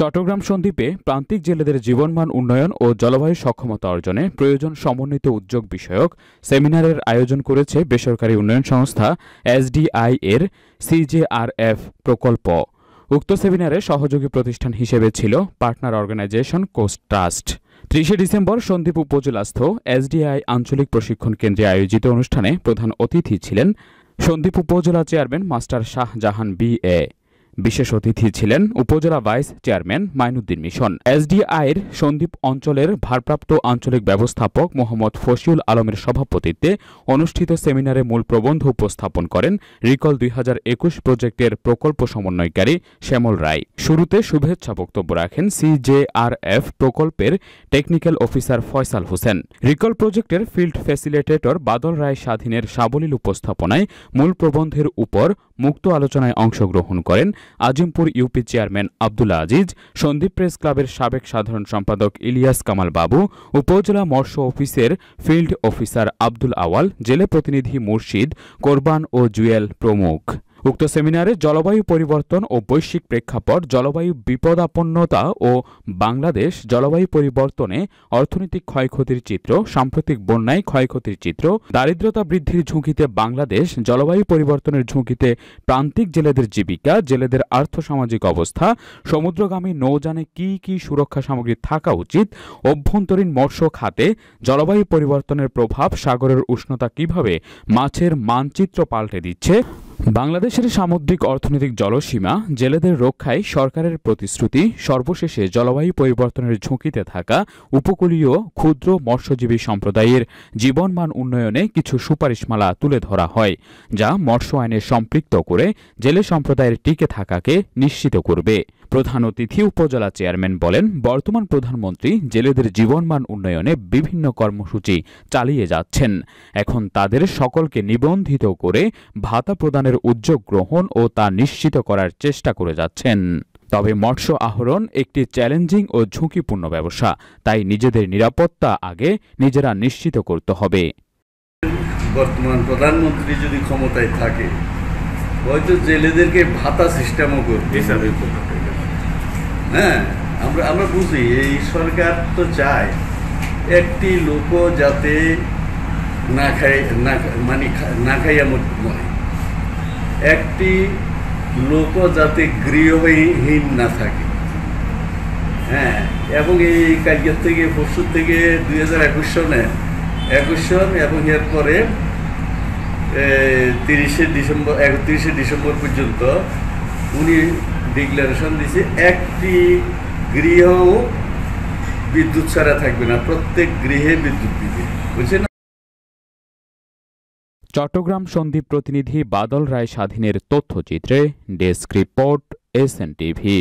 চট্টগ্রাম সন্দ্বীপে প্রান্তিক জেলেদের জীবনমান উন্নয়ন ও জলবায়ু সক্ষমতা অর্জনে প্রয়োজন সমন্বিত উদ্যোগ বিষয়ক সেমিনারের আয়োজন করেছে বেসরকারি উন্নয়ন সংস্থা এসডিআই এর সিজেআরএফ প্রকল্প। উক্ত সেমিনারে সহযোগী প্রতিষ্ঠান হিসেবে ছিল পার্টনার অর্গানাইজেশন কোস্ট ট্রাস্ট। ত্রিশে ডিসেম্বর সন্দ্বীপ উপজেলাস্থ এসডিআই আঞ্চলিক প্রশিক্ষণ কেন্দ্রে আয়োজিত অনুষ্ঠানে প্রধান অতিথি ছিলেন সন্দ্বীপ উপজেলা chairman master Shahjahan B A. বিশেষ অতিথি ছিলেন উপজেলা ভাইস চেয়ারম্যান মাইনুদ্দিন মিশন। এসডিআইয়ের সন্দ্বীপ অঞ্চলের ভারপ্রাপ্ত আঞ্চলিক ব্যবস্থাপক মোহাম্মদ ফসিউল আলমের সভাপতিত্বে অনুষ্ঠিত সেমিনারে মূল প্রবন্ধ উপস্থাপন করেন রিকল দুই হাজার একুশ প্রজেক্টের প্রকল্প সমন্বয়কারী শ্যামল রায়। শুরুতে শুভেচ্ছা বক্তব্য রাখেন সিজেআরএফ প্রকল্পের technical officer Faisal Hossain. Recall প্রজেক্টের ফিল্ড ফ্যাসিলিটেটর বাদল রায় স্বাধীনের সাবলীল উপস্থাপনায় মূল প্রবন্ধের উপর মুক্ত আলোচনায় অংশগ্রহণ করেন Azimpur UP chairman Abdullah Aziz, Sandwip press ক্লাবের সাবেক সাধারণ সম্পাদক ইলিয়াস কামাল বাবু, উপজেলা মৎস্য অফিসের ফিল্ড অফিসার আব্দুল আওয়াল, জেলে প্রতিনিধি মুর্শিদ, কোরবান ও জুয়েল প্রমুখ। উক্ত সেমিনারে জলবায়ু পরিবর্তন ও বৈশ্বিক প্রেক্ষাপট, জলবায়ু বিপদাপন্নতা ও বাংলাদেশ জলবায়ু পরিবর্তনে অর্থনৈতিক ক্ষয়ক্ষতির চিত্র, সাম্প্রতিক বন্যায় ক্ষয়ক্ষতির চিত্র, দারিদ্রতা বৃদ্ধির ঝুঁকিতে বাংলাদেশ, জলবায়ু পরিবর্তনের ঝুঁকিতে প্রান্তিক জেলেদের জীবিকা, জেলেদের আর্থসামাজিক অবস্থা, সমুদ্রগামী নৌযানে কি কি সুরক্ষা সামগ্রী থাকা উচিত, অভ্যন্তরীণ মৎস্য খাতে জলবায়ু পরিবর্তনের প্রভাব সাগরের উষ্ণতা কীভাবে মাছের মানচিত্র পাল্টে দিচ্ছে বাংলাদেশের সামুদ্রিক অর্থনৈতিক জলসীমা জেলেদের রক্ষায় সরকারের প্রতিশ্রুতি, সর্বশেষে জলবায়ু পরিবর্তনের ঝুঁকিতে থাকা উপকূলীয় ক্ষুদ্র মৎস্যজীবী সম্প্রদায়ের জীবনমান উন্নয়নে কিছু সুপারিশমালা তুলে ধরা হয়, যা মৎস্য আইনে সম্পৃক্ত করে জেলে সম্প্রদায়ের টিকে থাকাকে নিশ্চিত করবে। প্রধান অতিথি উপজেলা চেয়ারম্যান বলেন বর্তমান প্রধানমন্ত্রী জেলেদের জীবনমান উন্নয়নে বিভিন্ন কর্মসূচি চালিয়ে যাচ্ছেন। এখন তাদের সকলকে নিবন্ধিত করে ভাতা প্রদানের উদ্যোগ গ্রহণ ও তা নিশ্চিত করার চেষ্টা করে যাচ্ছেন। তবে মৎস্য আহরণ একটি চ্যালেঞ্জিং ও ঝুঁকিপূর্ণ ব্যবসা তাই নিজেদের নিরাপত্তা আগে নিজেরা নিশ্চিত করতে হবে। বর্তমান প্রধানমন্ত্রী যদি ক্ষমতায় থাকে হয়তো জেলেদেরকে ভাতা সিস্টেমও করবে হ্যাঁ আমরা আমরা বুঝি, এই সরকার তো চায় একটি লোক যাতে না খাই না মানে না খাইয়া মর- একটি লোক যাতে গৃহহীন না থাকে। হ্যাঁ এবং এই কালকের থেকে, পরশুর থেকে দুই হাজার একুশ সনে, একুশ সন এবং এরপরে তিরিশে ডিসেম্বর, একত্রিশে ডিসেম্বর পর্যন্ত উনি ডিক্লারেশন দিছে, একটি গৃহ বিদ্যুৎ ছাড়া থাকবে না, প্রত্যেক গৃহে বিদ্যুৎ দিবে, বুঝছেন চট্টগ্রাম সন্দ্বীপ প্রতিনিধি বাদল রায় স্বাধীনের তথ্যচিত্রে desk report, S N TV.